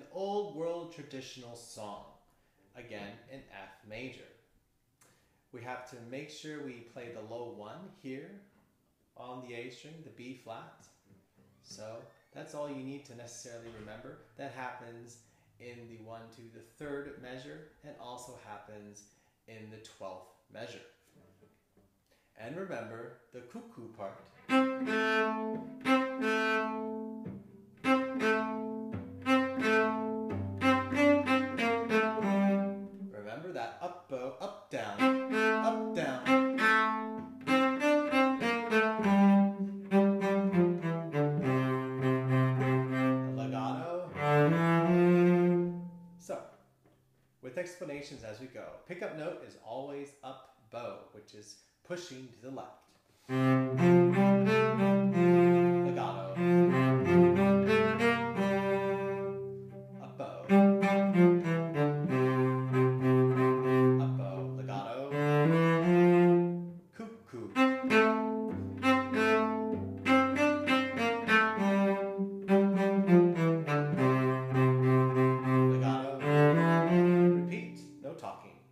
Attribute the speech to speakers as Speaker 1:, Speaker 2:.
Speaker 1: an old world traditional song, again in F major. We have to make sure we play the low one here on the A string, the B flat. So that's all you need to necessarily remember. That happens in the one to the third measure and also happens in the 12th measure. And remember the cuckoo part. Down, up down. Legato. So, with explanations as we go, pickup note is always up bow, which is pushing to the left. talking.